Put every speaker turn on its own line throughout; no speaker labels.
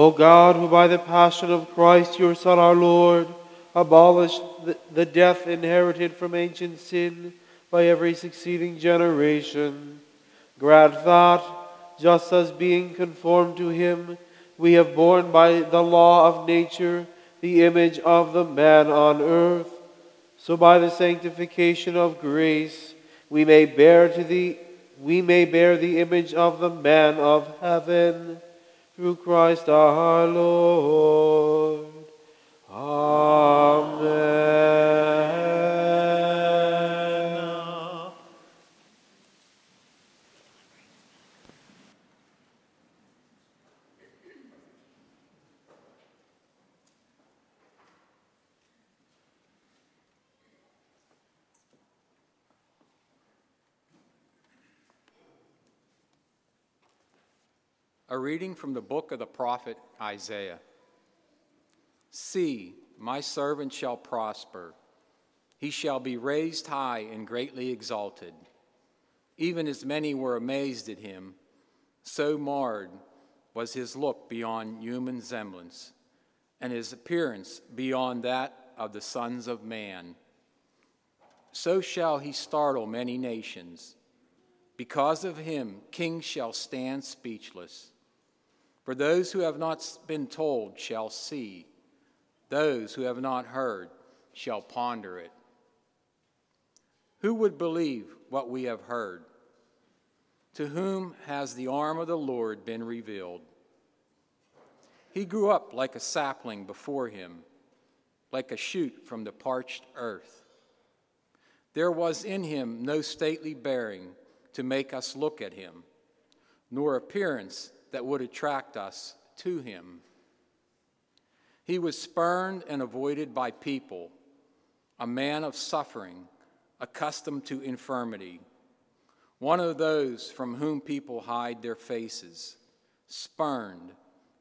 O God, who by the passion of Christ, your Son, our Lord, abolished the, the death inherited from ancient sin by every succeeding generation, grant that, just as being conformed to him, we have borne by the law of nature the image of the man on earth, so by the sanctification of grace we may bear to the we may bear the image of the man of heaven through Christ our Lord. Amen.
Reading from the book of the prophet Isaiah. See, my servant shall prosper. He shall be raised high and greatly exalted. Even as many were amazed at him, so marred was his look beyond human semblance, and his appearance beyond that of the sons of man. So shall he startle many nations. Because of him, kings shall stand speechless. For those who have not been told shall see, those who have not heard shall ponder it. Who would believe what we have heard? To whom has the arm of the Lord been revealed? He grew up like a sapling before him, like a shoot from the parched earth. There was in him no stately bearing to make us look at him, nor appearance that would attract us to him. He was spurned and avoided by people, a man of suffering, accustomed to infirmity, one of those from whom people hide their faces, spurned,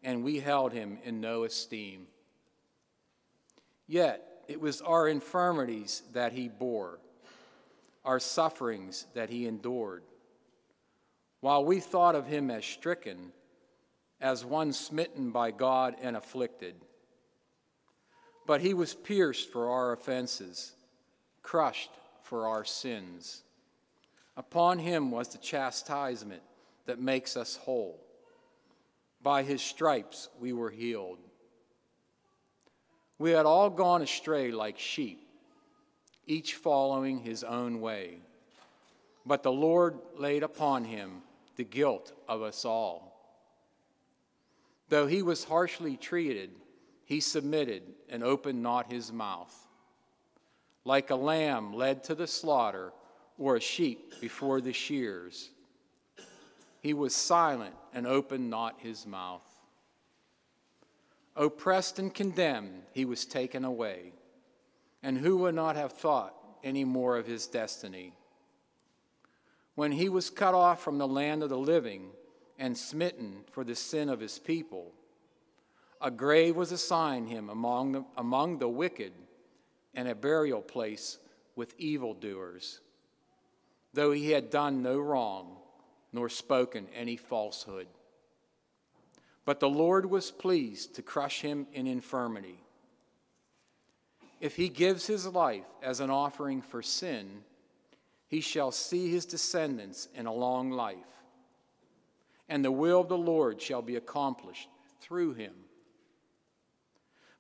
and we held him in no esteem. Yet it was our infirmities that he bore, our sufferings that he endured. While we thought of him as stricken, as one smitten by God and afflicted. But he was pierced for our offenses, crushed for our sins. Upon him was the chastisement that makes us whole. By his stripes we were healed. We had all gone astray like sheep, each following his own way. But the Lord laid upon him the guilt of us all. Though he was harshly treated, he submitted and opened not his mouth. Like a lamb led to the slaughter, or a sheep before the shears, he was silent and opened not his mouth. Oppressed and condemned, he was taken away. And who would not have thought any more of his destiny? When he was cut off from the land of the living, and smitten for the sin of his people. A grave was assigned him among the, among the wicked, and a burial place with evildoers, though he had done no wrong, nor spoken any falsehood. But the Lord was pleased to crush him in infirmity. If he gives his life as an offering for sin, he shall see his descendants in a long life and the will of the Lord shall be accomplished through him.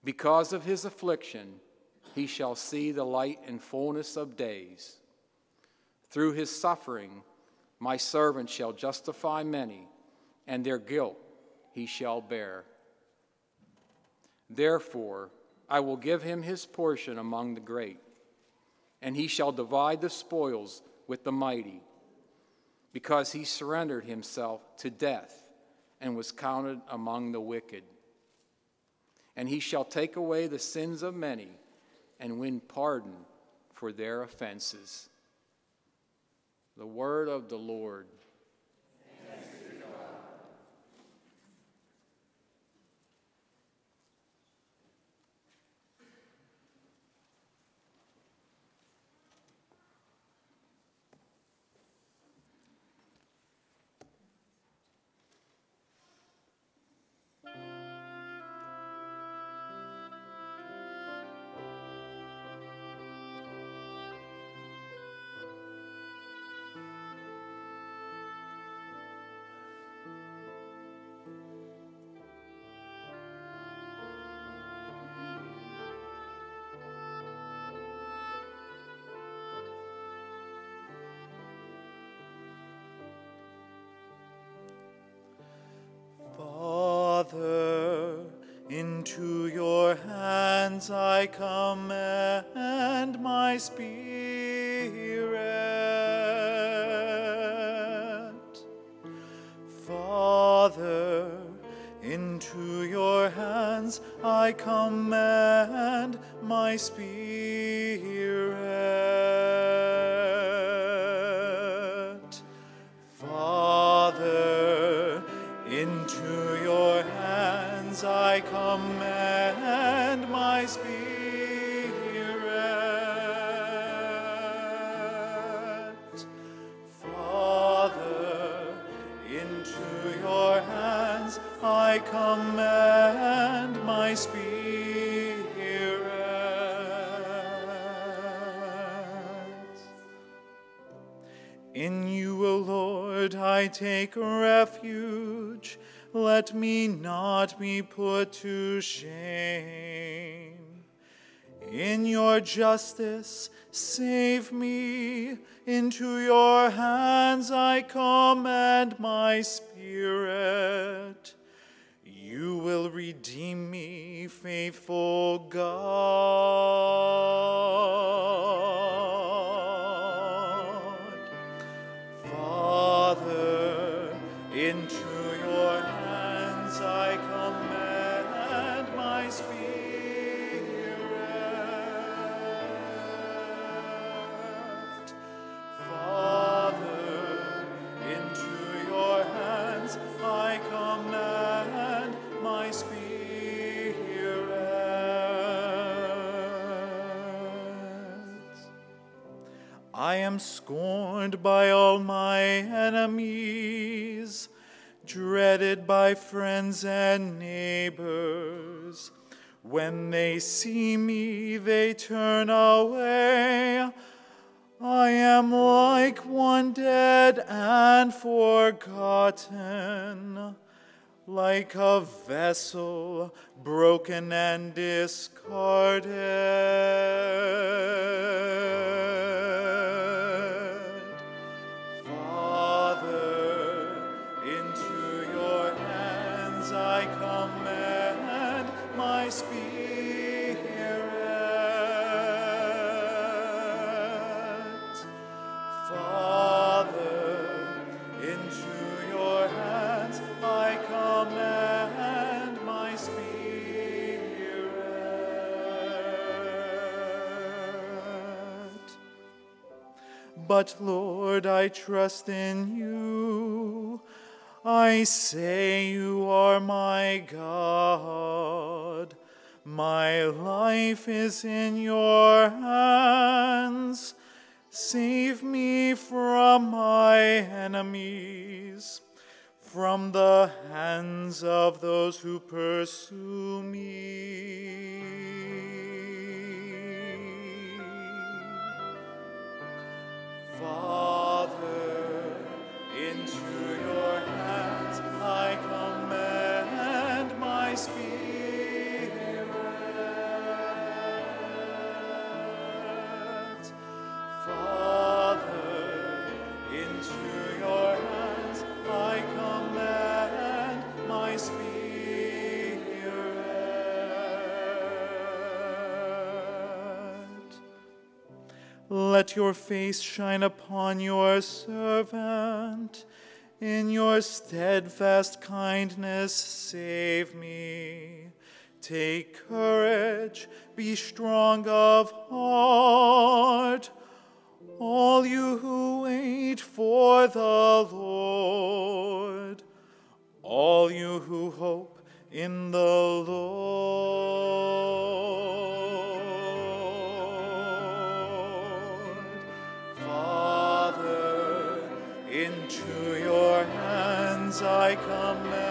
Because of his affliction, he shall see the light and fullness of days. Through his suffering, my servant shall justify many, and their guilt he shall bear. Therefore, I will give him his portion among the great, and he shall divide the spoils with the mighty because he surrendered himself to death and was counted among the wicked. And he shall take away the sins of many and win pardon for their offenses. The word of the Lord.
I command my spirit. Father, into your hands I commend my spirit. Take refuge. Let me not be put to shame. In your justice, save me. Into your hands I commend my spirit. When they see me, they turn away. I am like one dead and forgotten, like a vessel broken and discarded. But Lord, I trust in you. I say you are my God. My life is in your hands. Save me from my enemies, from the hands of those who pursue me. Father, Let your face shine upon your servant. In your steadfast kindness, save me. Take courage, be strong of heart. All you who wait for the Lord, all you who hope in the Lord. Hands I commend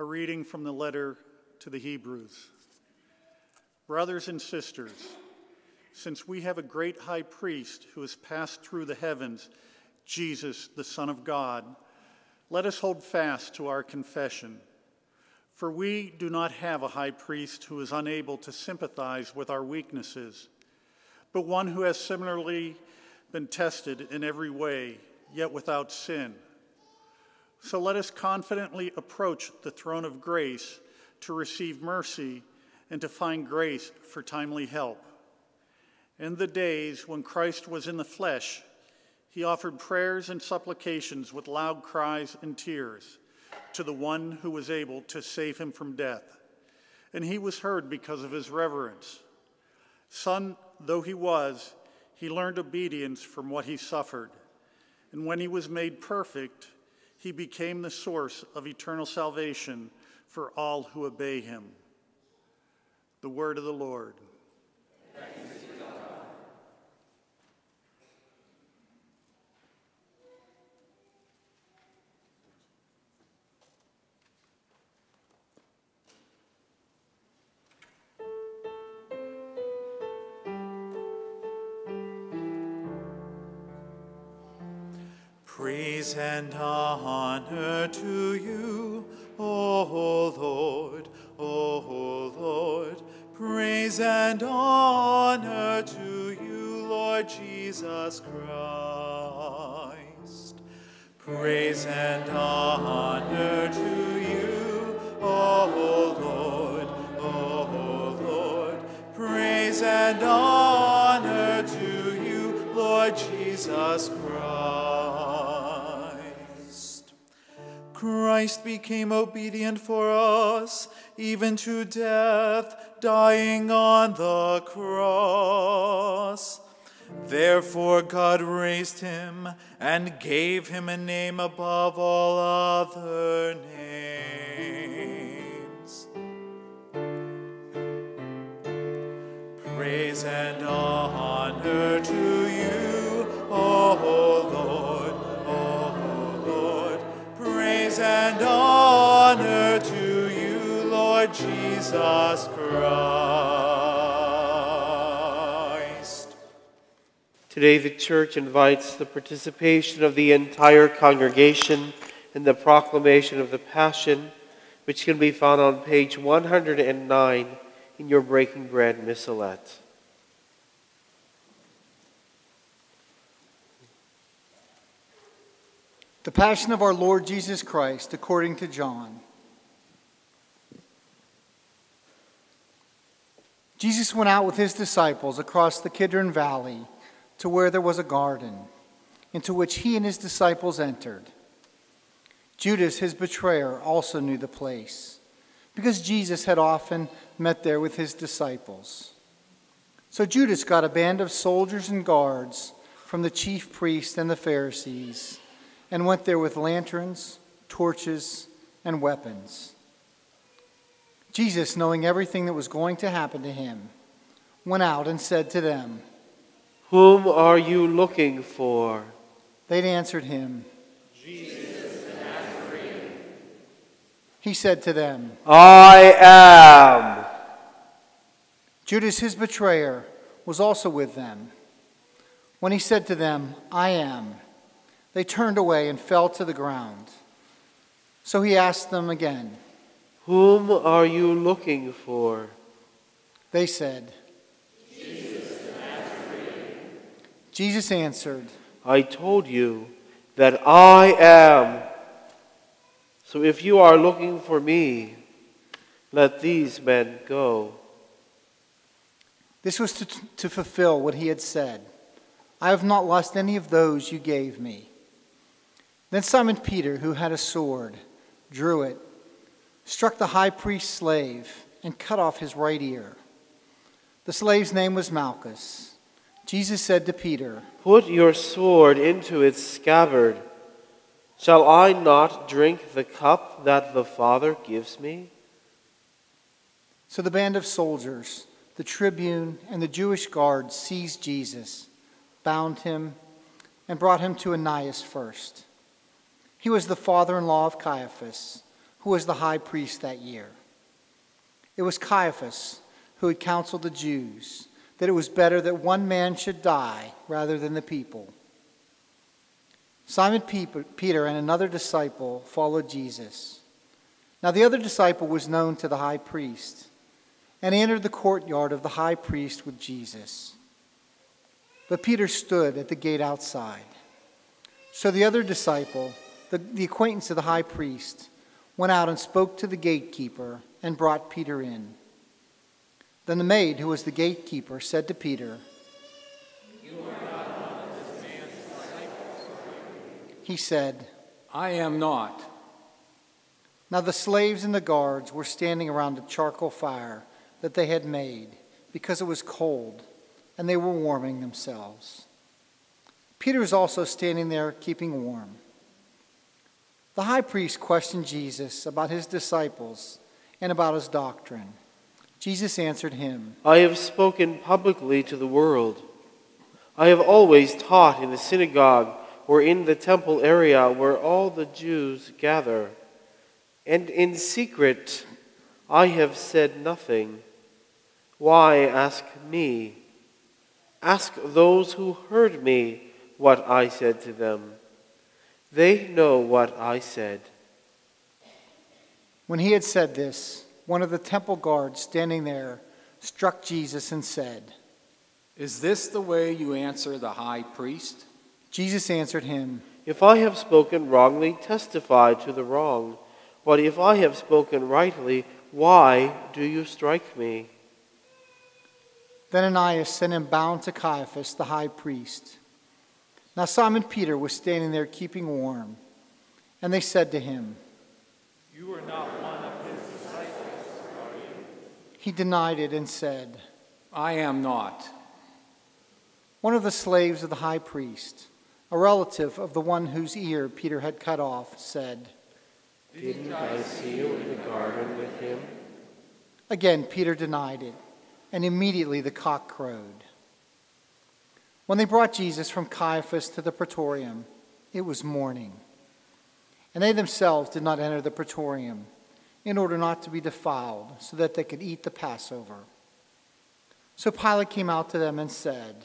A reading from the letter to the Hebrews. Brothers and sisters, since we have a great high priest who has passed through the heavens, Jesus, the Son of God, let us hold fast to our confession. For we do not have a high priest who is unable to sympathize with our weaknesses, but one who has similarly been tested in every way, yet without sin. So let us confidently approach the throne of grace to receive mercy and to find grace for timely help. In the days when Christ was in the flesh, he offered prayers and supplications with loud cries and tears to the one who was able to save him from death. And he was heard because of his reverence. Son though he was, he learned obedience from what he suffered. And when he was made perfect, he became the source of eternal salvation for all who obey him. The word of the Lord.
Praise and honor to you, O Lord, O Lord. Praise and honor to you, Lord Jesus Christ. Praise and honor to you, O Lord, O Lord. Praise and honor to you, Lord Jesus Christ. Christ became obedient for us, even to death, dying on the cross. Therefore, God raised him and gave him a name above all other names. Praise and honor to you, O Lord, Praise and honor to you, Lord Jesus Christ.
Today, the Church invites the participation of the entire congregation in the proclamation of the Passion, which can be found on page 109 in your Breaking Bread Missalette.
The Passion of our Lord Jesus Christ according to John. Jesus went out with his disciples across the Kidron Valley to where there was a garden, into which he and his disciples entered. Judas, his betrayer, also knew the place, because Jesus had often met there with his disciples. So Judas got a band of soldiers and guards from the chief priests and the Pharisees and went there with lanterns, torches, and weapons. Jesus, knowing everything that was going to happen to him, went out and said to them,
Whom are you looking for?
They'd answered him, Jesus. He said to them,
I am.
Judas, his betrayer, was also with them. When he said to them, I am, they turned away and fell to the ground. So he asked them again.
Whom are you looking for?
They said, Jesus Jesus answered,
I told you that I am. So if you are looking for me, let these men go.
This was to, to fulfill what he had said I have not lost any of those you gave me. Then Simon Peter, who had a sword, drew it, struck the high priest's slave, and cut off his right ear. The slave's name was Malchus. Jesus said to Peter,
Put your sword into its scabbard. Shall I not drink the cup that the Father gives me?
So the band of soldiers, the tribune, and the Jewish guards seized Jesus, bound him, and brought him to Ananias first. He was the father in law of Caiaphas, who was the high priest that year. It was Caiaphas who had counseled the Jews that it was better that one man should die rather than the people. Simon Peter and another disciple followed Jesus. Now the other disciple was known to the high priest, and he entered the courtyard of the high priest with Jesus. But Peter stood at the gate outside. So the other disciple, the, the acquaintance of the high priest, went out and spoke to the gatekeeper and brought Peter in. Then the maid, who was the gatekeeper, said to Peter, You are not one of this man's disciples. He said,
I am not.
Now the slaves and the guards were standing around a charcoal fire that they had made because it was cold, and they were warming themselves. Peter was also standing there keeping warm. The high priest questioned Jesus about his disciples and about his doctrine. Jesus answered him
I have spoken publicly to the world. I have always taught in the synagogue or in the temple area where all the Jews gather. And in secret I have said nothing. Why ask me? Ask those who heard me what I said to them. They know what I said.
When he had said this, one of the temple guards standing there struck Jesus and said,
Is this the way you answer the high priest?
Jesus answered him,
If I have spoken wrongly, testify to the wrong. But if I have spoken rightly, why do you strike me?
Then Ananias sent him bound to Caiaphas, the high priest. Now Simon Peter was standing there keeping warm, and they said to him, You are not one of his disciples, are you? he denied it and said,
I am not.
One of the slaves of the high priest, a relative of the one whose ear Peter had cut off, said,
Didn't I see you in the garden with him?
Again, Peter denied it, and immediately the cock crowed. When they brought Jesus from Caiaphas to the praetorium, it was morning. And they themselves did not enter the praetorium in order not to be defiled, so that they could eat the Passover. So Pilate came out to them and said,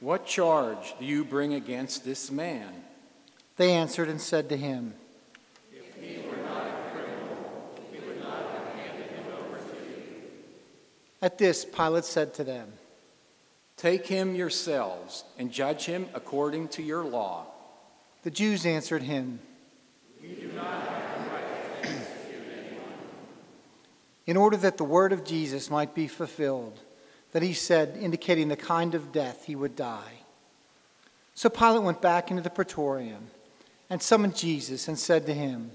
What charge do you bring against this man?
They answered and said to him,
If he were not a criminal, we would not have handed him over to you.
At this, Pilate said to them,
Take him yourselves and judge him according to your law.
The Jews answered him,
We do not
in order that the word of Jesus might be fulfilled, that he said, indicating the kind of death he would die. So Pilate went back into the praetorium and summoned Jesus and said to him,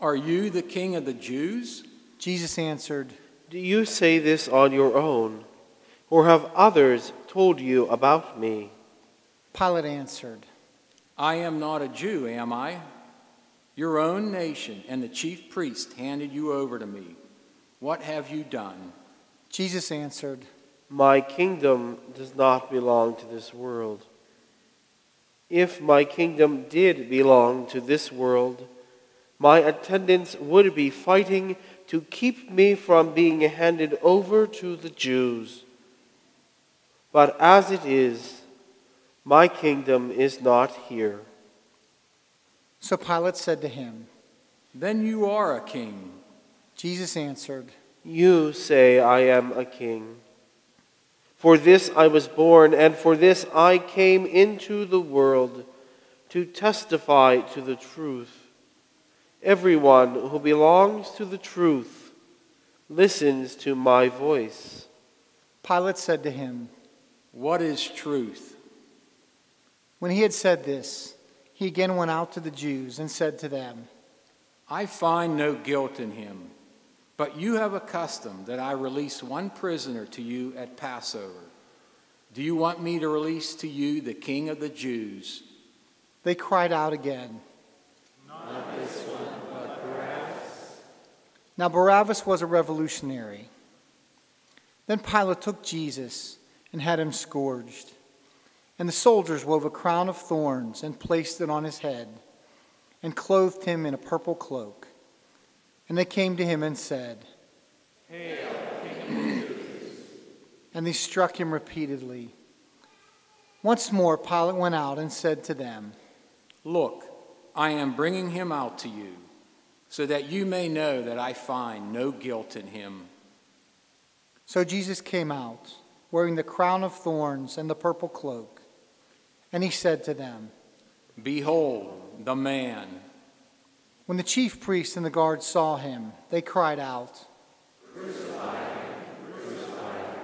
Are you the king of the Jews?
Jesus answered,
Do you say this on your own, or have others told you about me?
Pilate answered,
I am not a Jew, am I? Your own nation and the chief priest handed you over to me. What have you done?
Jesus answered,
My kingdom does not belong to this world. If my kingdom did belong to this world, my attendants would be fighting to keep me from being handed over to the Jews. But as it is, my kingdom is not here.
So Pilate said to him,
Then you are a king.
Jesus answered,
You say I am a king. For this I was born, and for this I came into the world, to testify to the truth. Everyone who belongs to the truth listens to my voice.
Pilate said to him,
What is truth?
When he had said this, he again went out to the Jews and said to them,
I find no guilt in him. But you have a custom that I release one prisoner to you at Passover. Do you want me to release to you the king of the Jews?
They cried out again.
Not this one, but Barabbas.
Now Barabbas was a revolutionary. Then Pilate took Jesus and had him scourged. And the soldiers wove a crown of thorns and placed it on his head, and clothed him in a purple cloak. And they came to him and said, Hail, And they struck him repeatedly. Once more, Pilate went out and said to them,
Look, I am bringing him out to you, so that you may know that I find no guilt in him.
So Jesus came out, wearing the crown of thorns and the purple cloak. And he said to them,
Behold, the man.
When the chief priests and the guards saw him, they cried out,
Crucify him! Crucify him!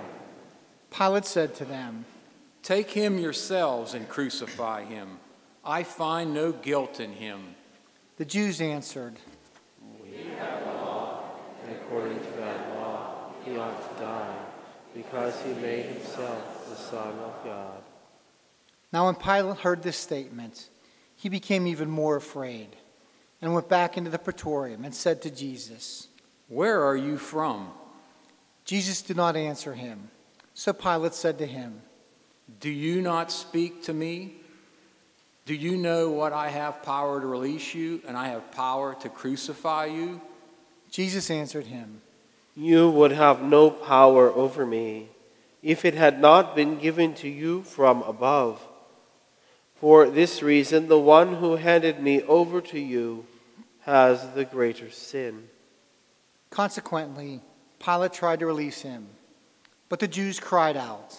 Pilate said to them,
Take him yourselves and crucify him. I find no guilt in him.
The Jews answered,
We have a law, and according to that law, he ought to die, because he made himself the Son of God.
Now, when Pilate heard this statement, he became even more afraid and went back into the praetorium and said to Jesus,
Where are you from?
Jesus did not answer him. So Pilate said to him,
Do you not speak to me? Do you know what I have power to release you and I have power to crucify you?
Jesus answered him,
You would have no power over me if it had not been given to you from above. For this reason, the one who handed me over to you has the greater sin.
Consequently, Pilate tried to release him, but the Jews cried out,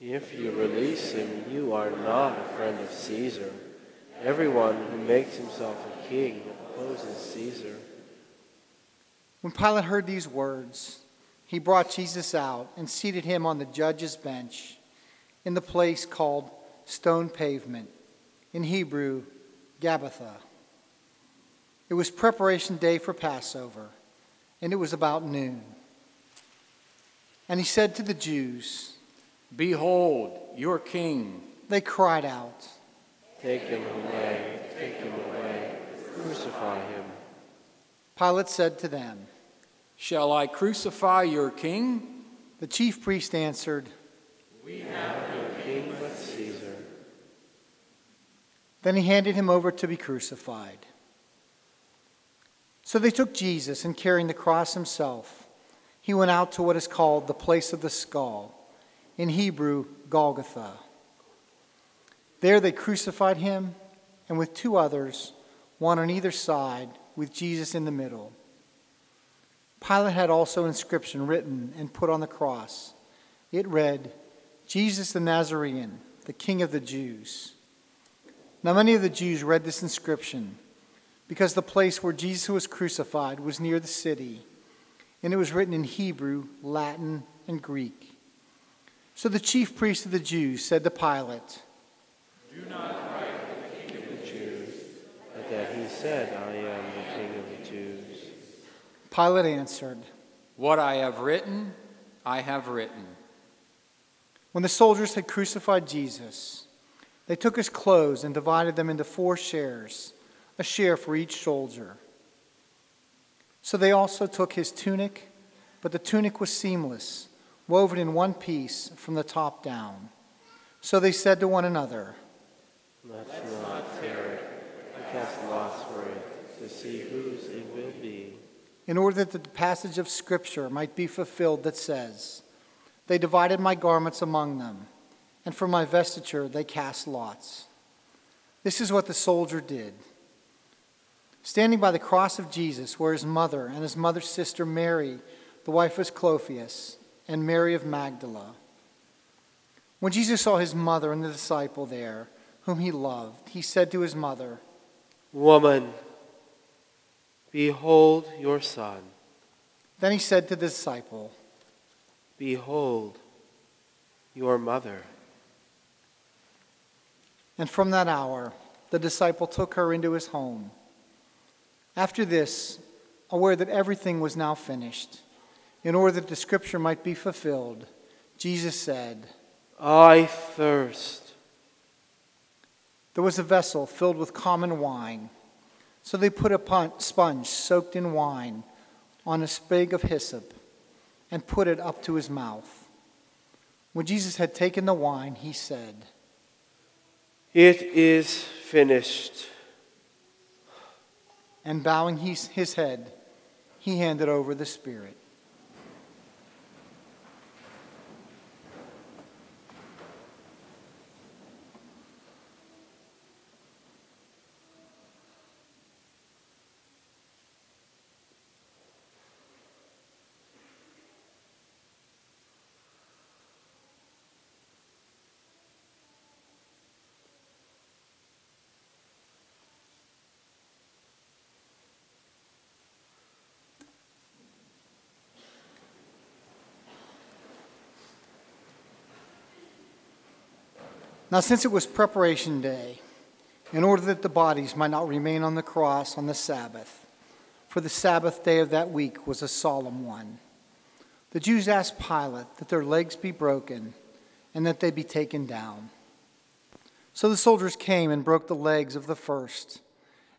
If you release him, you are not a friend of Caesar. Everyone who makes himself a king opposes Caesar.
When Pilate heard these words, he brought Jesus out and seated him on the judge's bench in the place called Stone Pavement, in Hebrew, Gabbatha. It was preparation day for Passover, and it was about noon. And he said to the Jews,
Behold, your king.
They cried out,
Take him away, take him away, crucify him.
Pilate said to them,
Shall I crucify your king?
The chief priest answered,
We have no king but Caesar.
Then he handed him over to be crucified. So they took Jesus, and carrying the cross himself, he went out to what is called the place of the skull, in Hebrew, Golgotha. There they crucified him, and with two others, one on either side, with Jesus in the middle. Pilate had also inscription written and put on the cross. It read, Jesus the Nazarene, the King of the Jews. Now, many of the Jews read this inscription because the place where Jesus was crucified was near the city, and it was written in Hebrew, Latin, and Greek. So the chief priest of the Jews said to Pilate,
Do not write the King of the Jews,
but that he said, I am the King of the Jews.
Pilate answered,
What I have written, I have written.
When the soldiers had crucified Jesus, they took his clothes and divided them into four shares, a share for each soldier. So they also took his tunic, but the tunic was seamless, woven in one piece from the top down. So they said to one another,
Let's not tear it, but cast lots for it, to see whose it will be.
In order that the passage of Scripture might be fulfilled that says, They divided my garments among them, and for my vestiture they cast lots. This is what the soldier did. Standing by the cross of Jesus were his mother and his mother's sister Mary, the wife of Clopas, and Mary of Magdala. When Jesus saw his mother and the disciple there, whom he loved, he said to his mother,
Woman, behold your son.
Then he said to the disciple,
Behold your mother.
And from that hour, the disciple took her into his home. After this, aware that everything was now finished, in order that the scripture might be fulfilled, Jesus said,
I thirst.
There was a vessel filled with common wine. So they put a sponge soaked in wine on a sprig of hyssop and put it up to his mouth. When Jesus had taken the wine, he said,
It is finished.
and bowing his, his head, he handed over the Spirit. Now, since it was preparation day, in order that the bodies might not remain on the cross on the Sabbath, for the Sabbath day of that week was a solemn one, the Jews asked Pilate that their legs be broken and that they be taken down. So the soldiers came and broke the legs of the first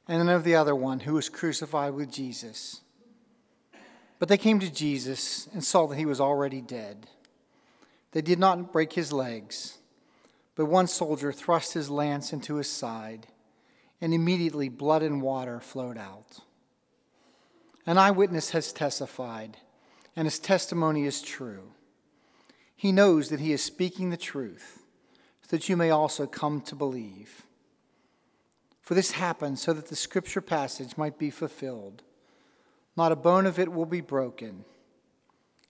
and then of the other one who was crucified with Jesus. But they came to Jesus and saw that he was already dead. They did not break his legs. But one soldier thrust his lance into his side, and immediately blood and water flowed out. An eyewitness has testified, and his testimony is true. He knows that he is speaking the truth, so that you may also come to believe. For this happened so that the scripture passage might be fulfilled. Not a bone of it will be broken.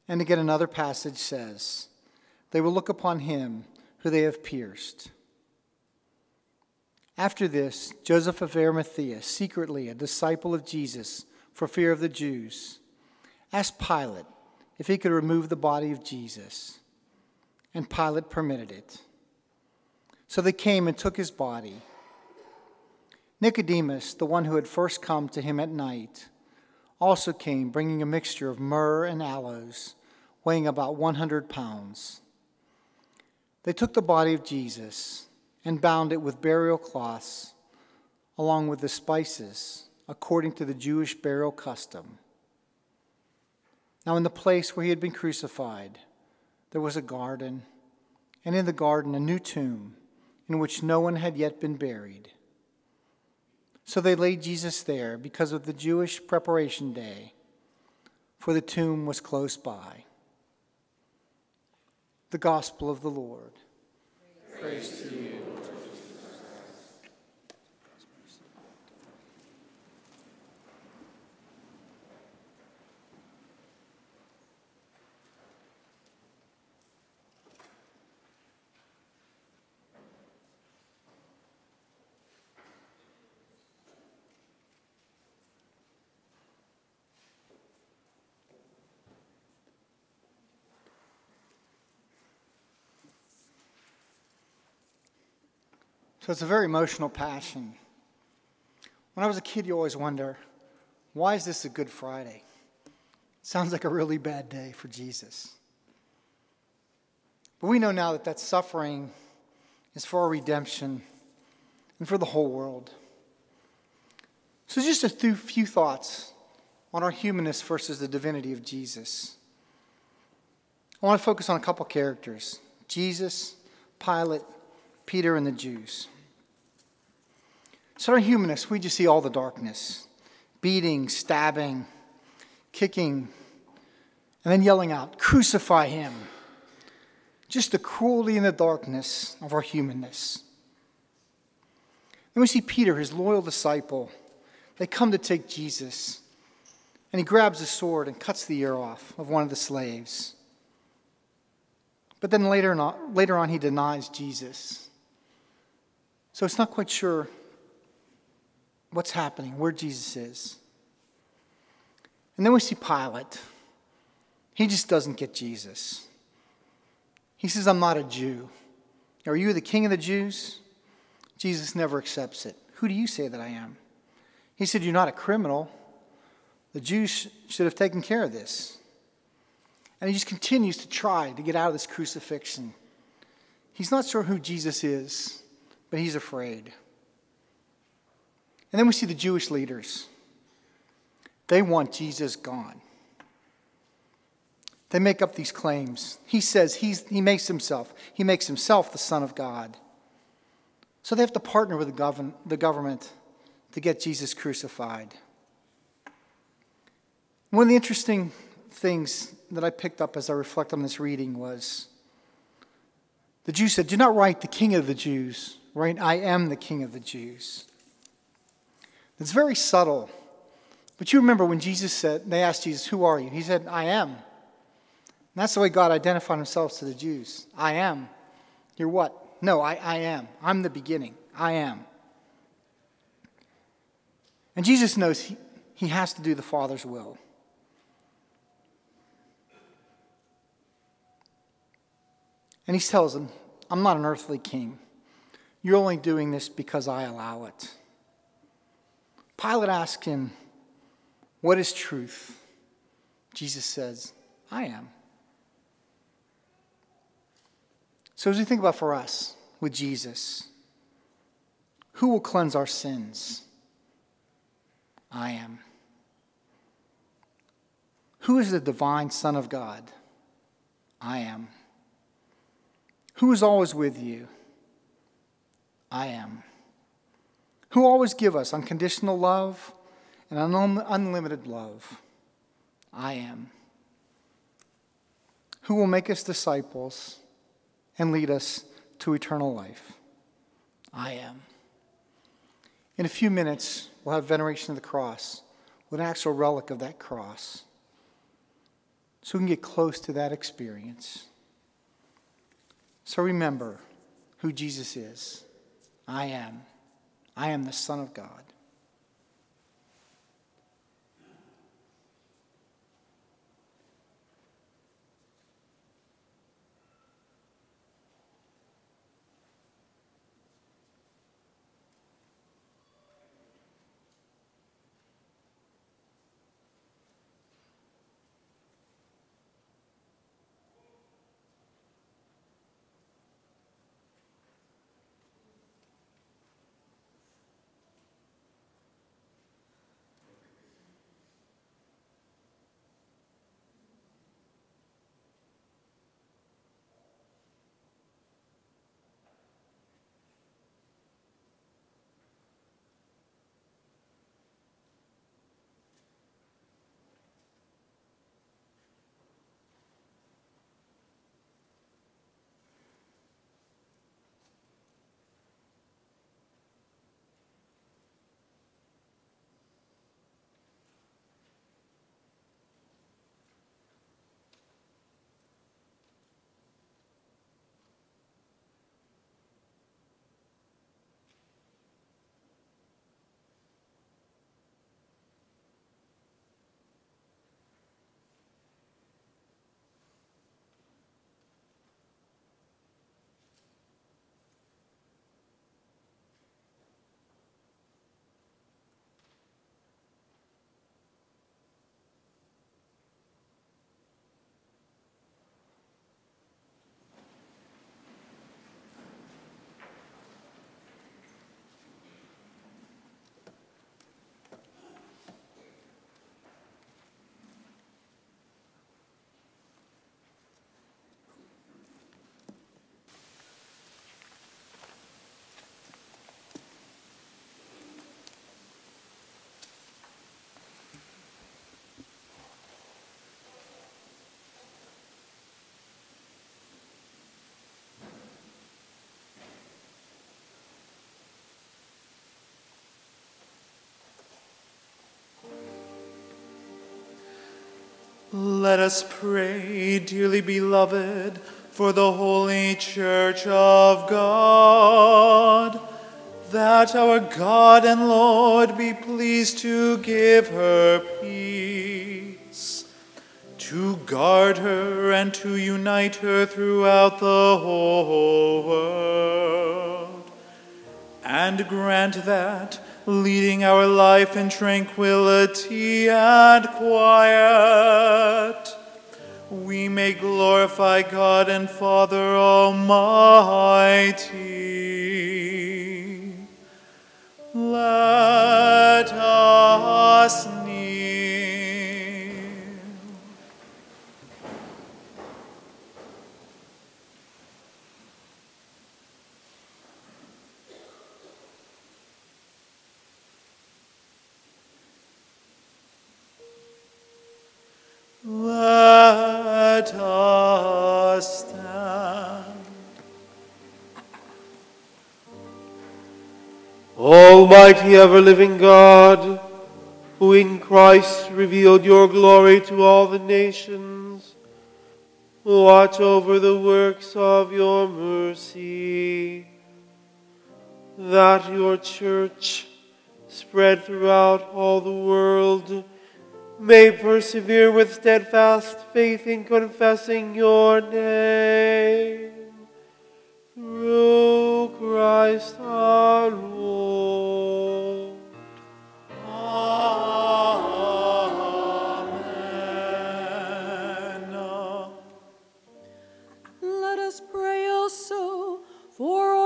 And again, another passage says, They will look upon him who they have pierced. After this, Joseph of Arimathea, secretly a disciple of Jesus for fear of the Jews, asked Pilate if he could remove the body of Jesus, and Pilate permitted it. So they came and took his body. Nicodemus, the one who had first come to him at night, also came bringing a mixture of myrrh and aloes, weighing about 100 pounds. They took the body of Jesus and bound it with burial cloths, along with the spices, according to the Jewish burial custom. Now, in the place where he had been crucified, there was a garden, and in the garden a new tomb in which no one had yet been buried. So they laid Jesus there because of the Jewish preparation day, for the tomb was close by. The Gospel of the Lord.
Praise to you,
So it's a very emotional passion. When I was a kid, you always wonder, why is this a Good Friday? It Sounds like a really bad day for Jesus. But we know now that that suffering is for our redemption and for the whole world. So, just a few thoughts on our humanness versus the divinity of Jesus. I want to focus on a couple characters Jesus, Pilate, Peter, and the Jews. So, our humanists, we just see all the darkness beating, stabbing, kicking, and then yelling out, Crucify him. Just the cruelty and the darkness of our humanness. Then we see Peter, his loyal disciple. They come to take Jesus, and he grabs a sword and cuts the ear off of one of the slaves. But then later on, later on he denies Jesus. So it's not quite sure what's happening, where Jesus is. And then we see Pilate. He just doesn't get Jesus. He says, I'm not a Jew. Are you the king of the Jews? Jesus never accepts it. Who do you say that I am? He said, You're not a criminal. The Jews should have taken care of this. And he just continues to try to get out of this crucifixion. He's not sure who Jesus is, but he's afraid. And then we see the Jewish leaders. They want Jesus gone. They make up these claims. He says he's, he makes himself, he makes himself the Son of God. So they have to partner with the, gov- the government to get Jesus crucified. One of the interesting things that I picked up as I reflect on this reading was the Jews said, Do not write the king of the Jews, write, I am the king of the Jews. It's very subtle. But you remember when Jesus said, they asked Jesus, Who are you? He said, I am. And that's the way God identified himself to the Jews. I am. You're what? No, I, I am. I'm the beginning. I am. And Jesus knows he, he has to do the Father's will. And he tells them, I'm not an earthly king. You're only doing this because I allow it. Pilate asked him, What is truth? Jesus says, I am. So, as we think about for us with Jesus, who will cleanse our sins? I am. Who is the divine Son of God? I am. Who is always with you? I am. Who always give us unconditional love and un- unlimited love? I am. Who will make us disciples and lead us to eternal life? I am. In a few minutes, we'll have veneration of the cross with an actual relic of that cross so we can get close to that experience. So remember who Jesus is. I am. I am the Son of God.
Let us pray, dearly beloved, for the holy church of God, that our God and Lord be pleased to give her peace, to guard her and to unite her throughout the whole world, and grant that leading our life in tranquility and quiet, we may glorify God and Father Almighty. Let us Let us stand.
Almighty ever living God, who in Christ revealed your glory to all the nations, watch over the works of your mercy, that your church, spread throughout all the world, may persevere with steadfast faith in confessing your name. Through Christ our Lord.
Amen.
Let us pray also for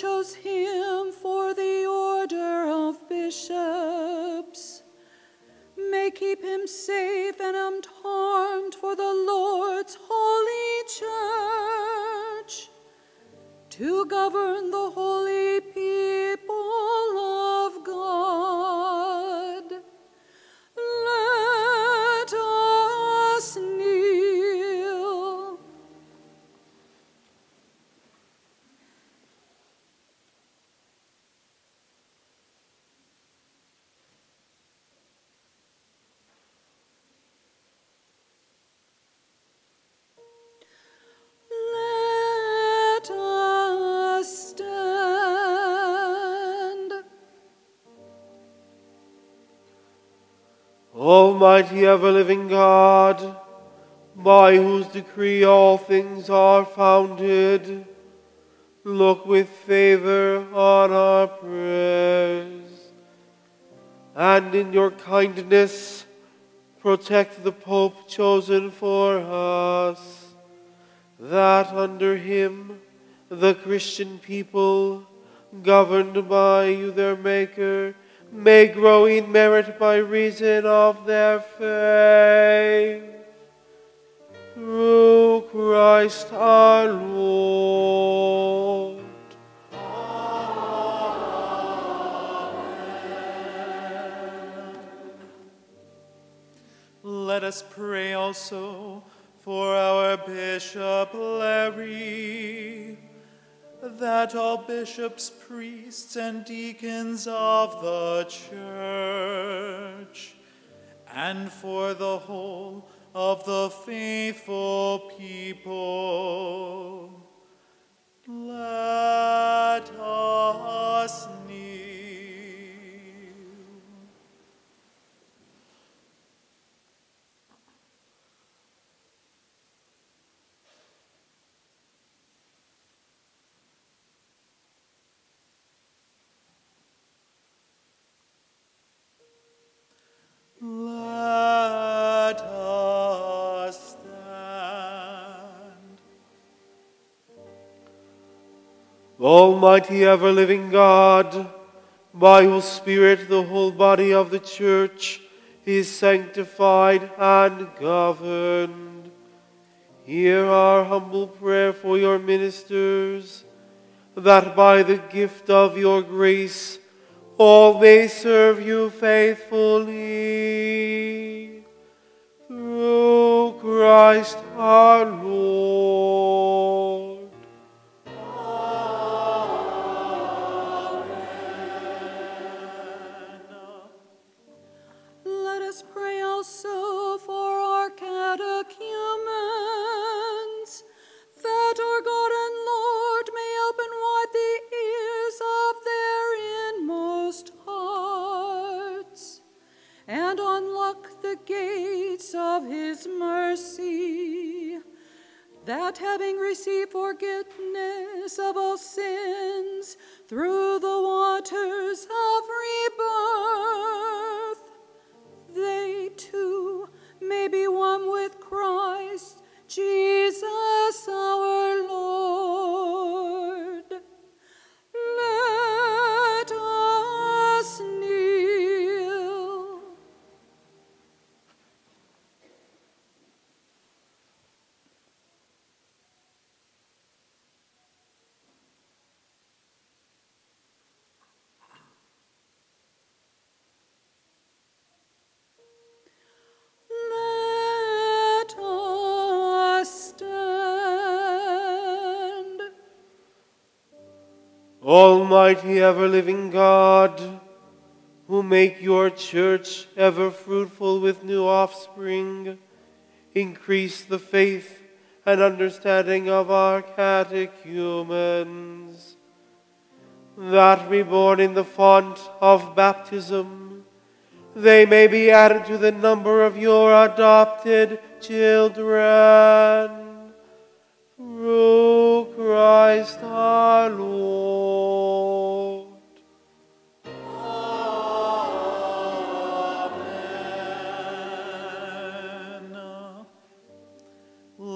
chose him for the order of bishops, may keep him safe and unharmed for the Lord's holy church to govern the holy people of God.
Almighty ever living God, by whose decree all things are founded, look with favor on our prayers, and in your kindness protect the Pope chosen for us, that under him the Christian people, governed by you, their Maker, may grow in merit by reason of their faith. Through Christ our Lord. Amen.
Let us pray also for our Bishop Larry, that all bishops, priests, and deacons of the church, and for the whole of the faithful people, let us kneel. Let us stand.
Almighty ever living God, by whose Spirit the whole body of the church is sanctified and governed, hear our humble prayer for your ministers, that by the gift of your grace all may serve you faithfully. Through Christ our Lord.
Through
Almighty ever living God, who make your church ever fruitful with new offspring, increase the faith and understanding of our catechumens, that reborn in the font of baptism, they may be added to the number of your adopted children. Through Christ our Lord.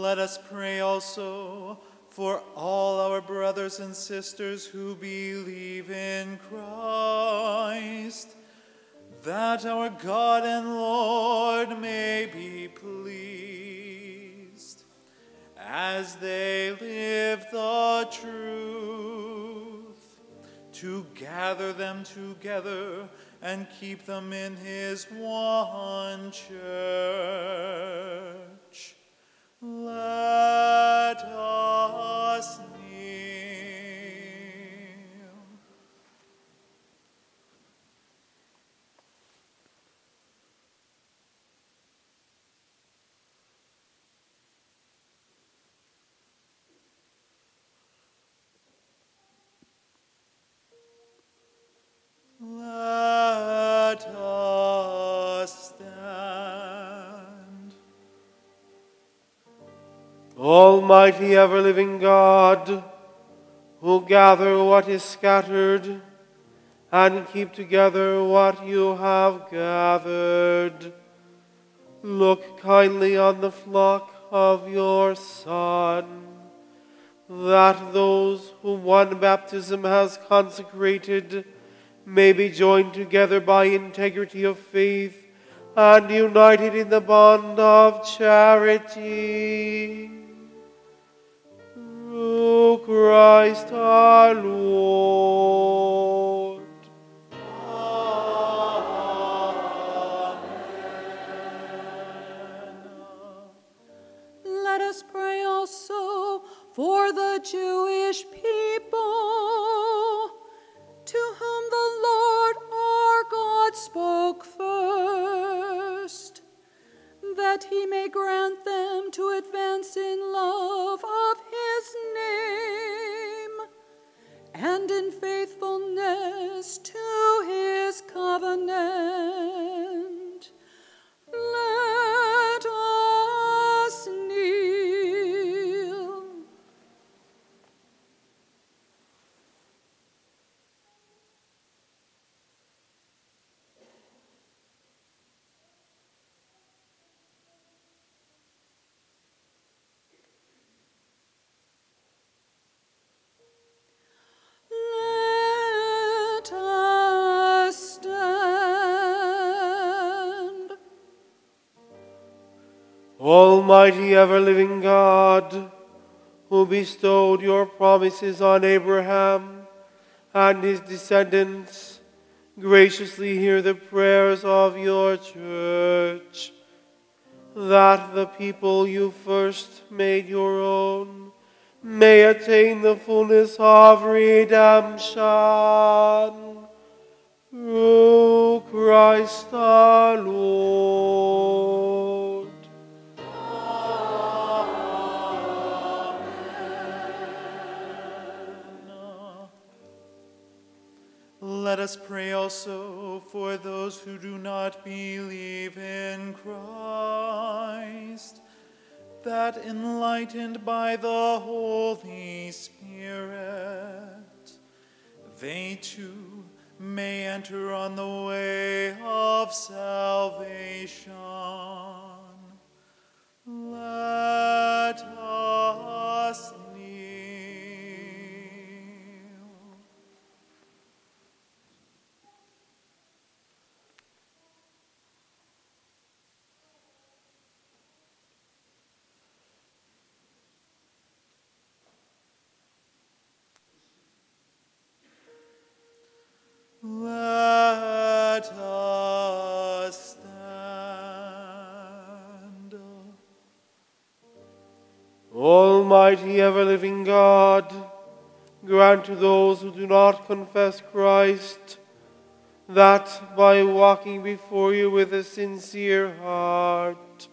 Let us pray also for all our brothers and sisters who believe in Christ, that our God and Lord may be pleased as they live the truth, to gather them together and keep them in his one church. Let us kneel. Let
Almighty ever living God, who gather what is scattered and keep together what you have gathered, look kindly on the flock of your Son, that those whom one baptism has consecrated may be joined together by integrity of faith and united in the bond of charity. Through Christ our Lord. Almighty ever living God, who bestowed your promises on Abraham and his descendants, graciously hear the prayers of your church, that the people you first made your own may attain the fullness of redemption. Through Christ our Lord.
Let us pray also for those who do not believe in Christ, that enlightened by the Holy Spirit, they too may enter on the way of salvation. Let us Let us stand.
Almighty ever living God, grant to those who do not confess Christ that by walking before you with a sincere heart,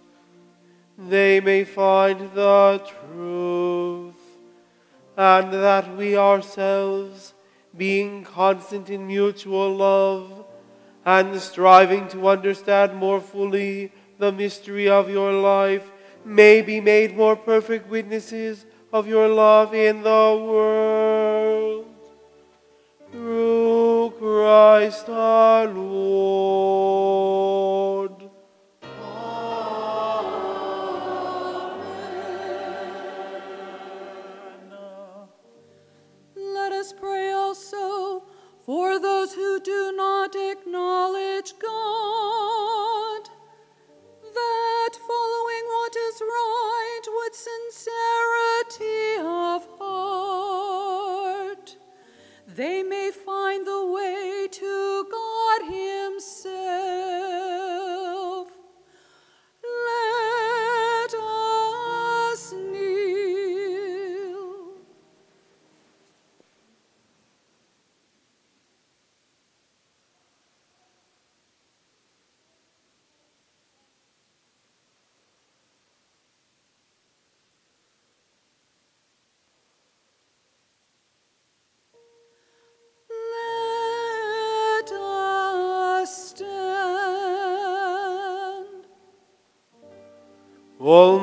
they may find the truth, and that we ourselves, being constant in mutual love, and striving to understand more fully the mystery of your life, may be made more perfect witnesses of your love in the world. Through Christ our Lord.
Those who do not acknowledge God,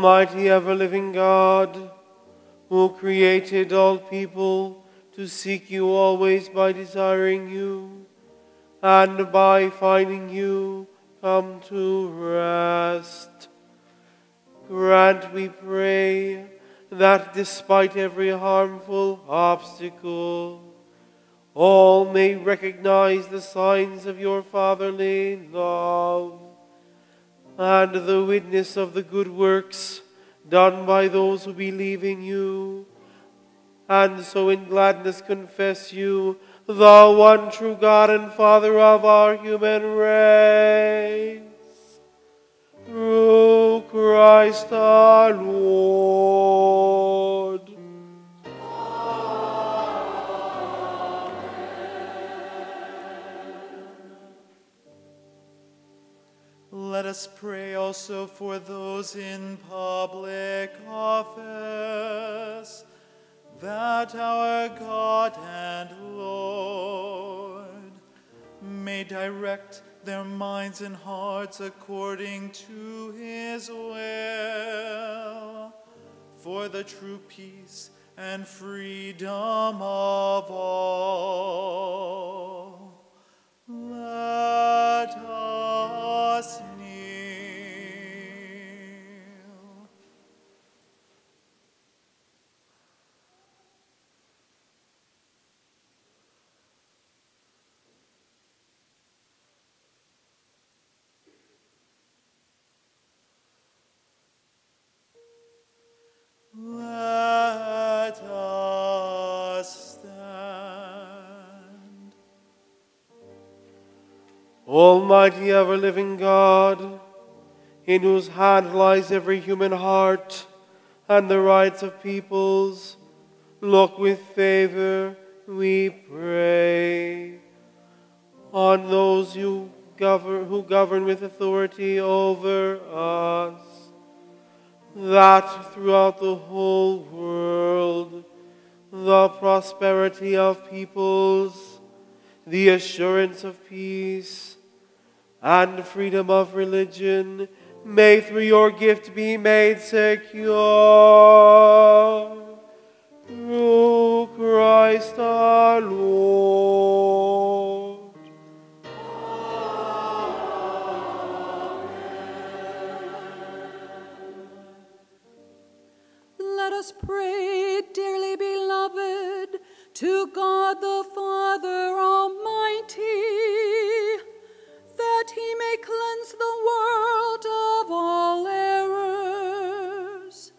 Almighty ever living God, who created all people to seek you always by desiring you, and by finding you come to rest. Grant, we pray, that despite every harmful obstacle, all may recognize the signs of your fatherly love and the witness of the good works done by those who believe in you, and so in gladness confess you, the one true God and Father of our human race. Through Christ our Lord.
Let us pray also for those in public office, that our God and Lord may direct their minds and hearts according to his will, for the true peace and freedom of all. Let us
Almighty ever living God, in whose hand lies every human heart and the rights of peoples, look with favor, we pray, on those who govern, who govern with authority over us, that throughout the whole world the prosperity of peoples, the assurance of peace, and freedom of religion may through your gift be made secure. Through Christ our Lord.
Let us pray, dearly beloved, to God the Father Almighty, may cleanse the world of all errors,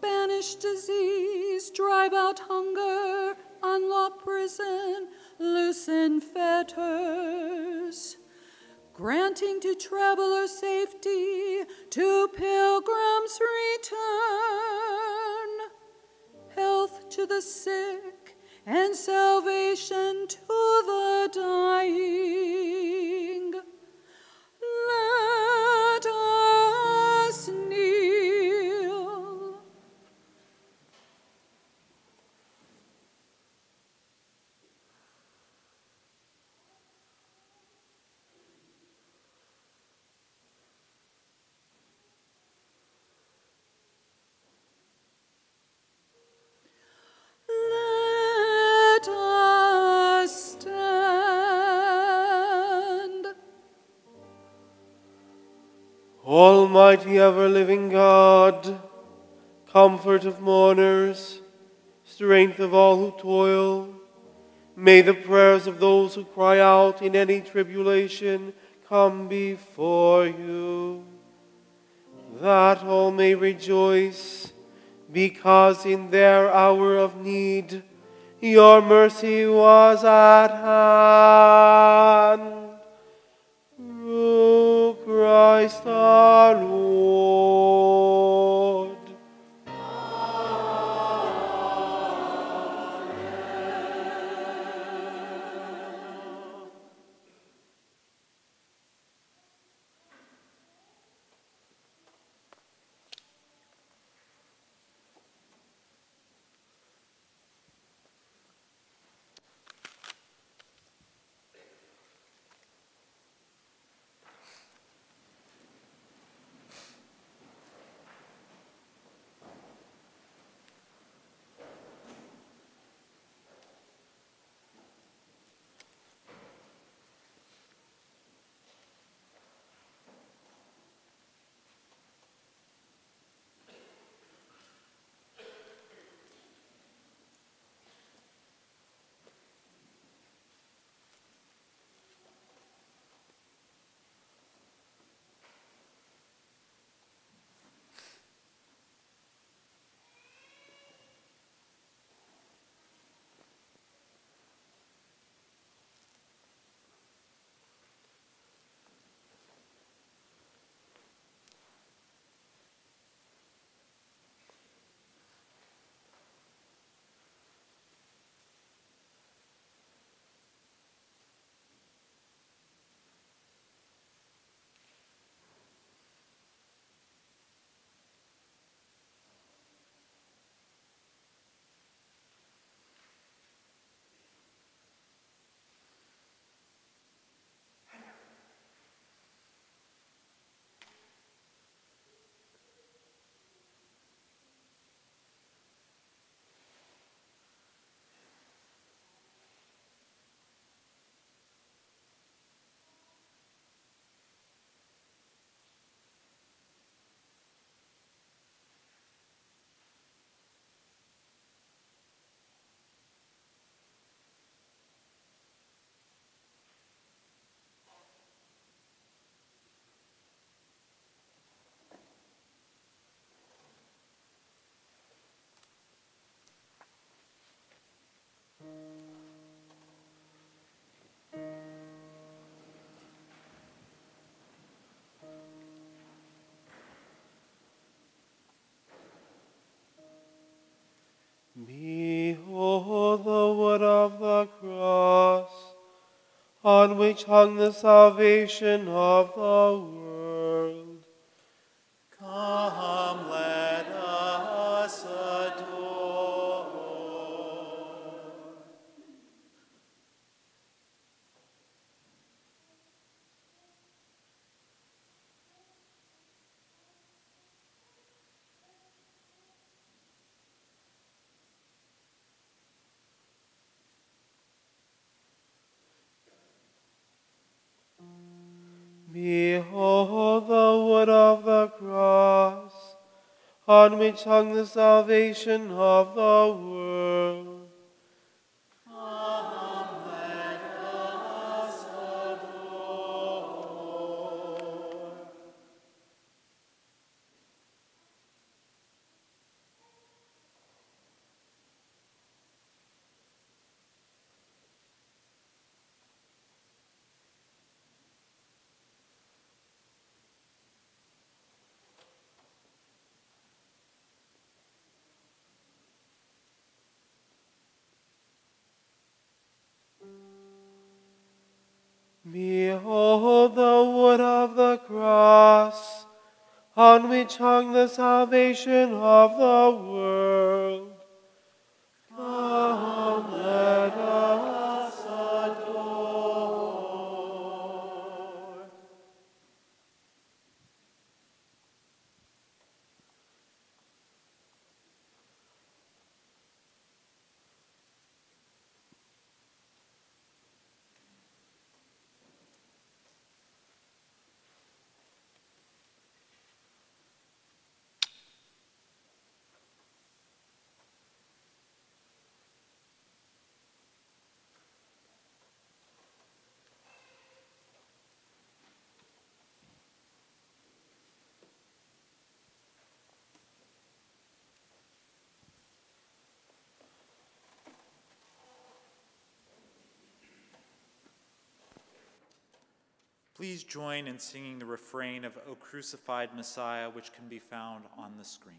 banish disease, drive out hunger, unlock prison, loosen fetters. Granting to travelers safety, to pilgrims return, health to the sick, and salvation to the dying. Let
ever living God, comfort of mourners, strength of all who toil, may the prayers of those who cry out in any tribulation come before you, that all may rejoice, because in their hour of need your mercy was at hand. Christ our Lord. Hung the salvation of the world. On which hung the salvation of the world. Salvation of the world. Come, let us adore.
Please join in singing the refrain of O Crucified Messiah, which can be found on the screen.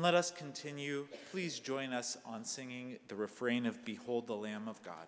And let us continue. Please join us on singing the refrain of Behold the Lamb of God.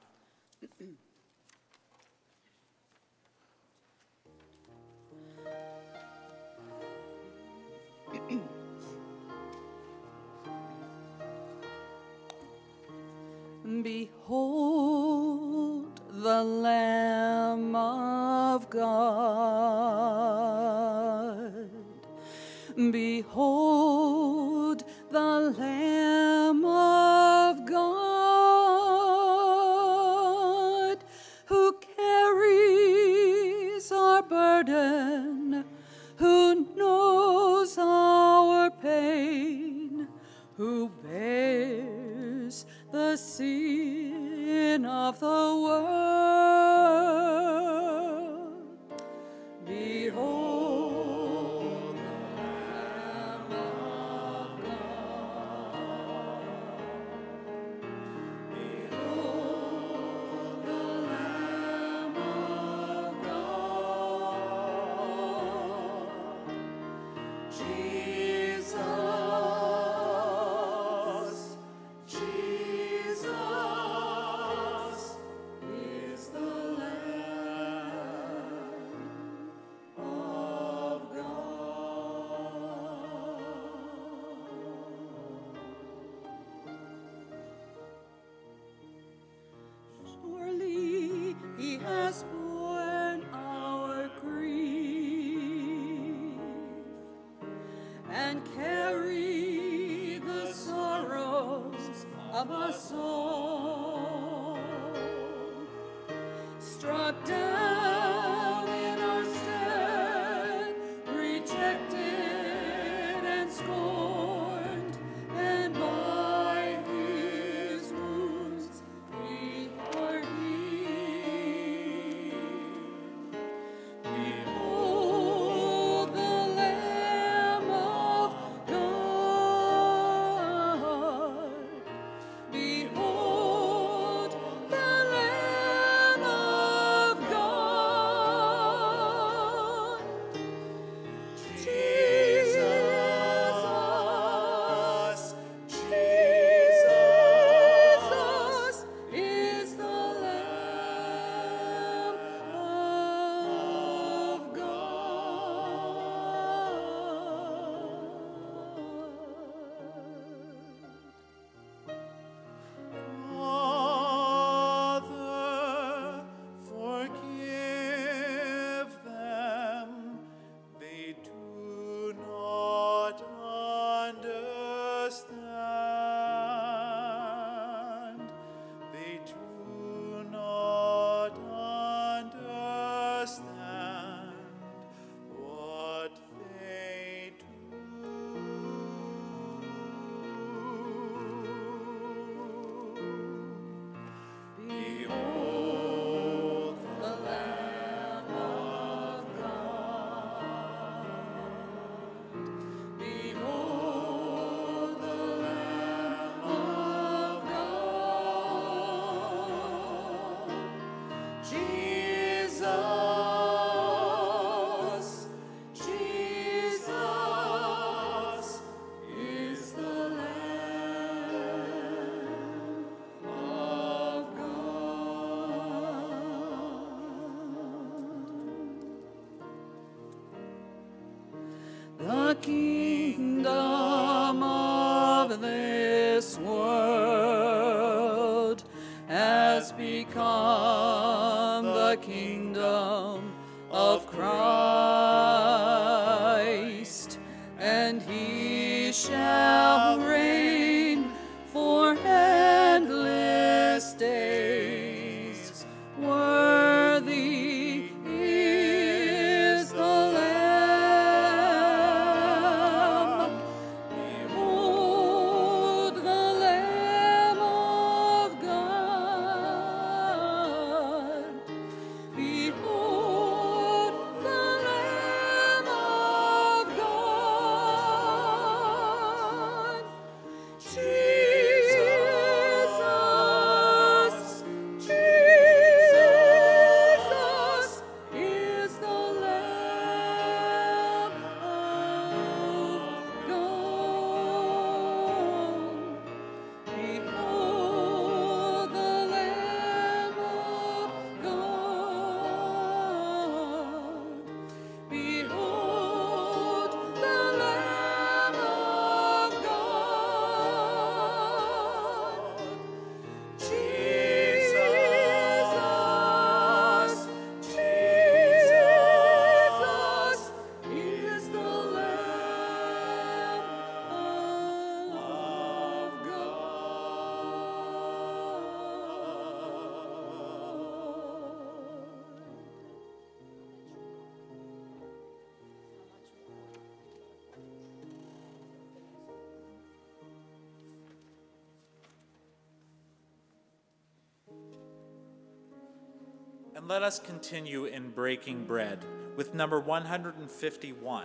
And
let us continue in breaking bread with number 151,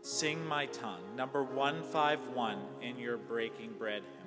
Sing My Tongue, number 151 in your breaking bread hymn.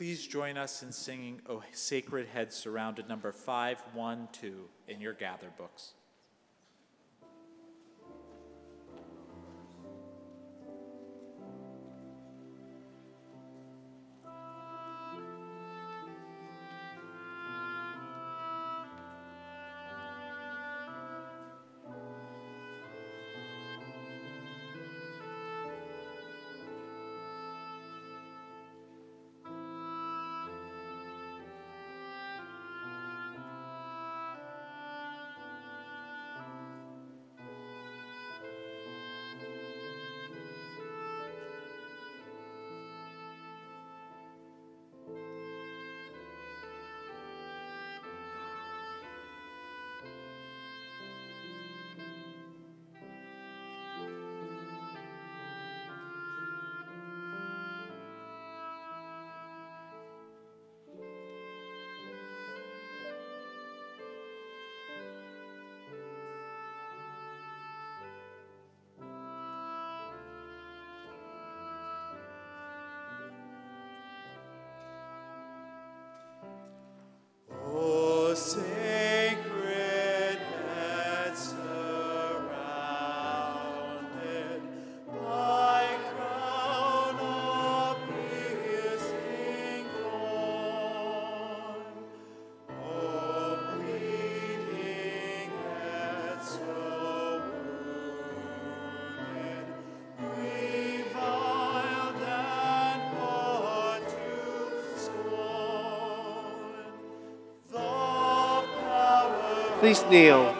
Please join us in singing O Sacred Head Surrounded, number 512 in your gather books.
Please kneel.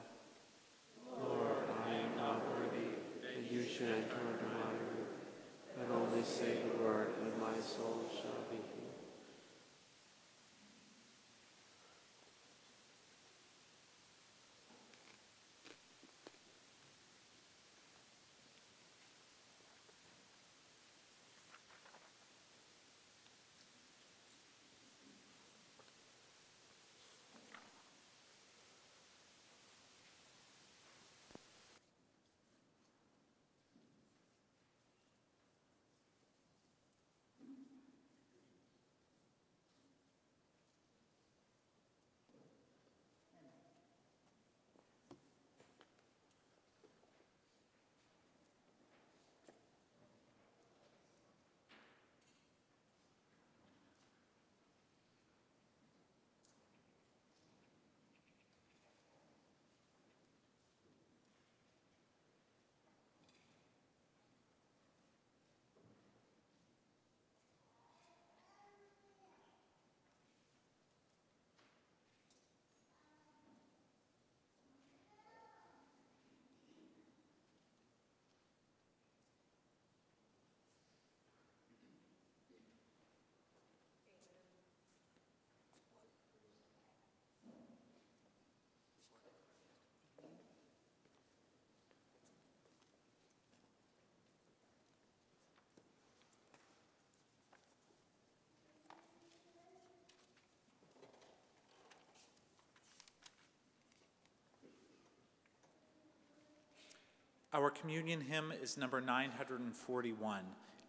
Our communion hymn is number 941,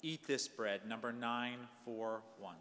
Eat This Bread, number 941.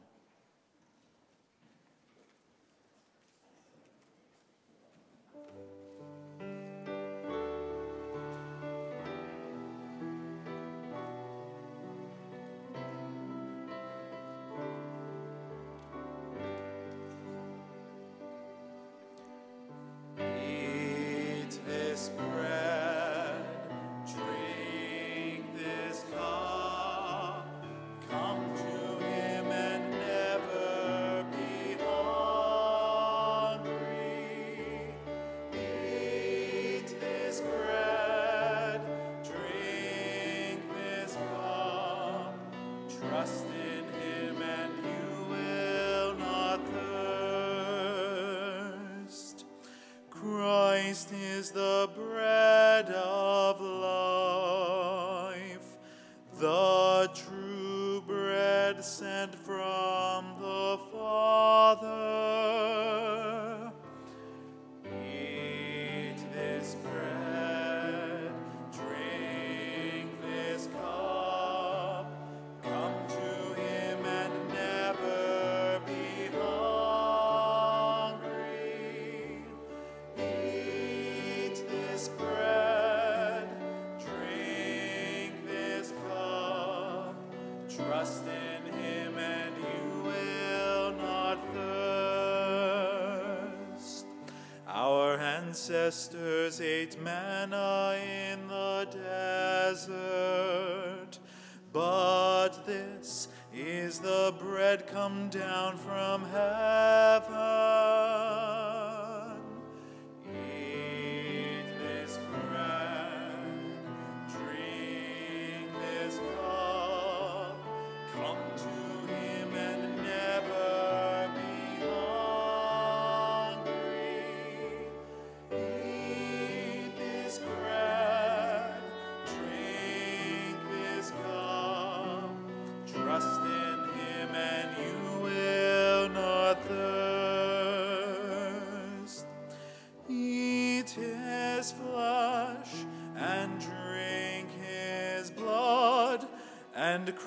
ancestors ate manna in the desert, but this is the bread come down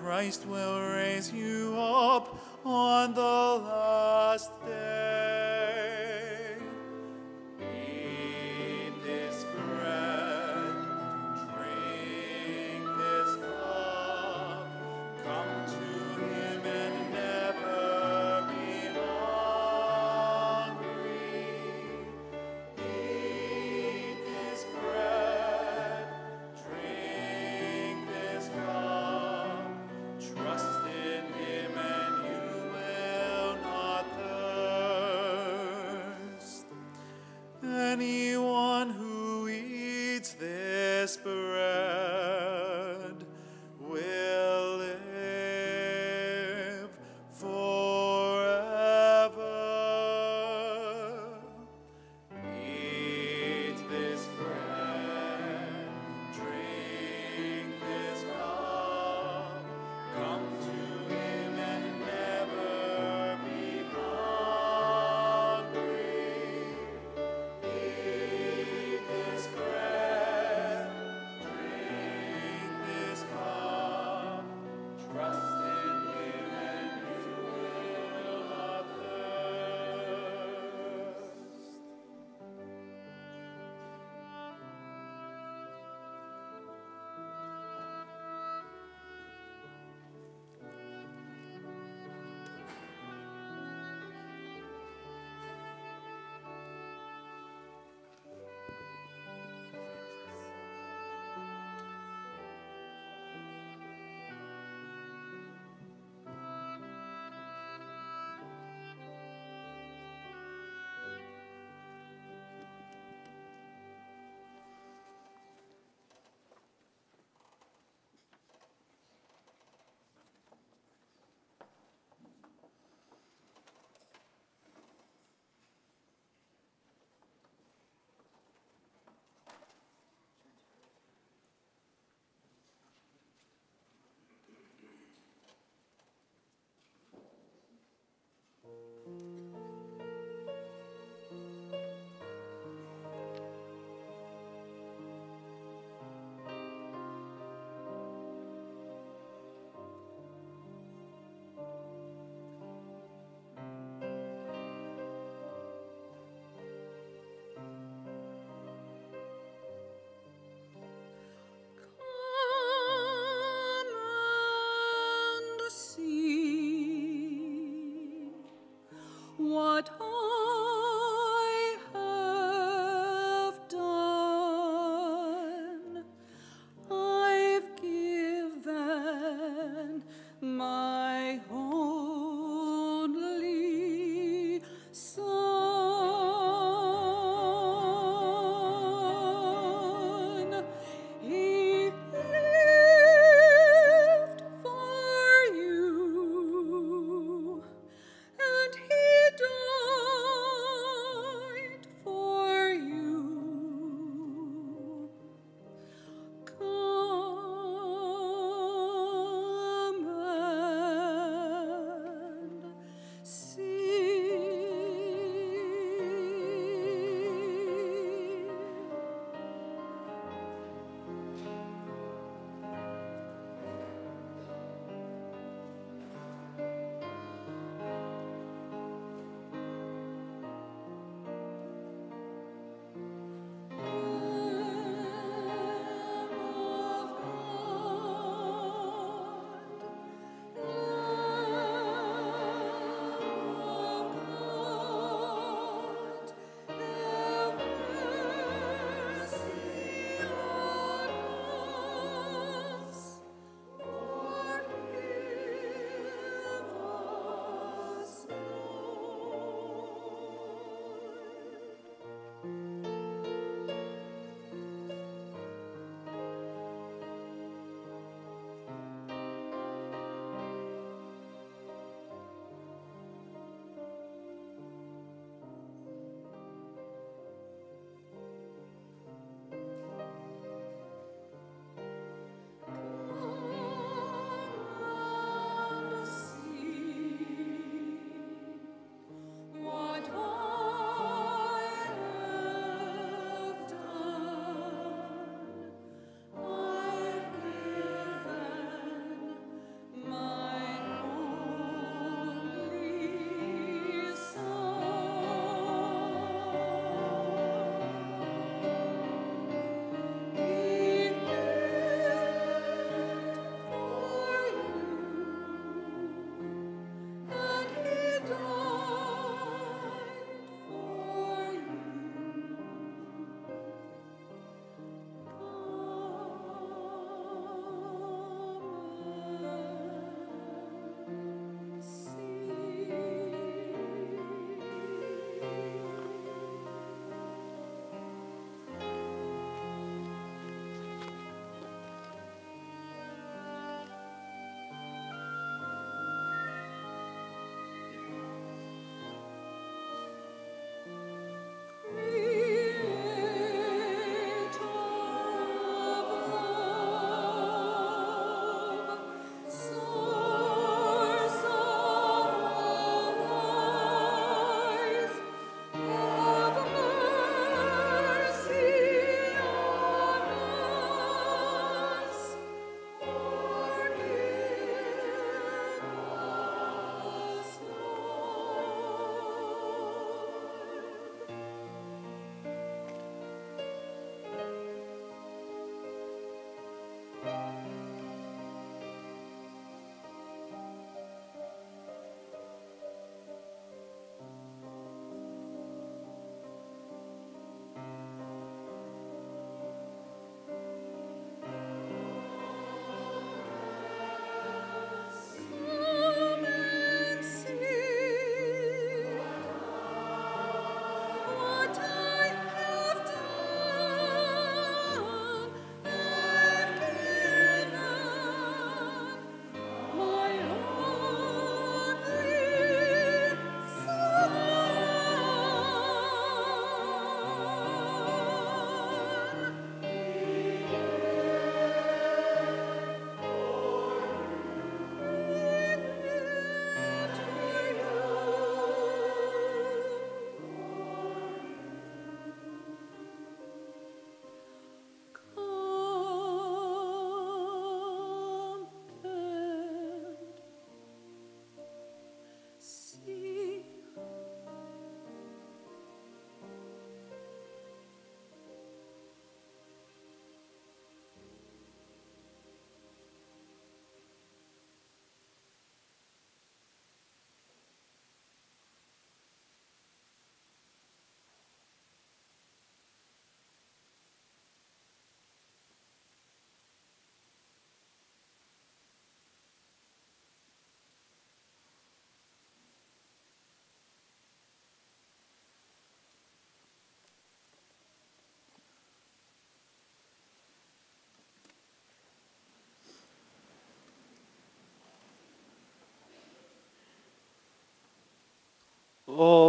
Christ will raise you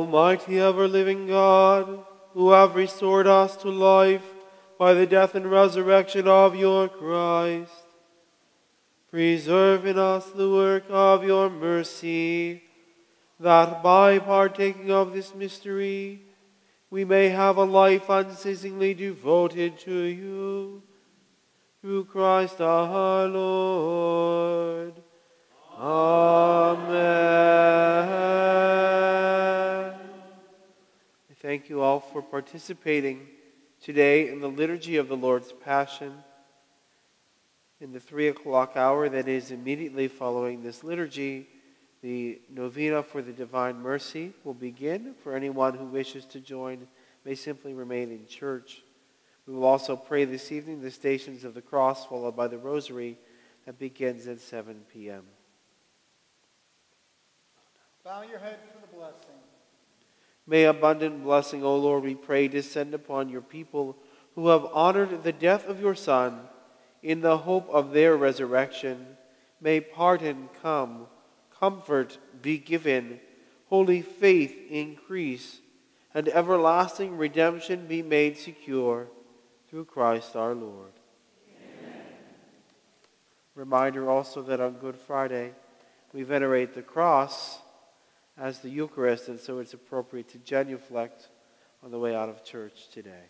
Almighty ever living God, who have restored us to life by the death and resurrection of your Christ, preserve in us the work of your mercy, that by partaking of this mystery we may have a life unceasingly devoted to you. Through Christ our Lord. Amen. Thank you all for participating today in the liturgy of the Lord's Passion. In the three o'clock hour that is immediately following this liturgy, the novena for the Divine Mercy will begin. For anyone who wishes to join, may simply remain in church. We will also pray this evening the Stations of the Cross, followed by the Rosary that begins at 7 p.m.
Bow your head for the blessing.
May abundant blessing, O Lord, we pray, descend upon your people who have honored the death of your Son in the hope of their resurrection. May pardon come, comfort be given, holy faith increase, and everlasting redemption be made secure through Christ our Lord. Amen. Reminder also that on Good Friday we venerate the cross as the Eucharist, and so it's appropriate to genuflect on the way out of church today.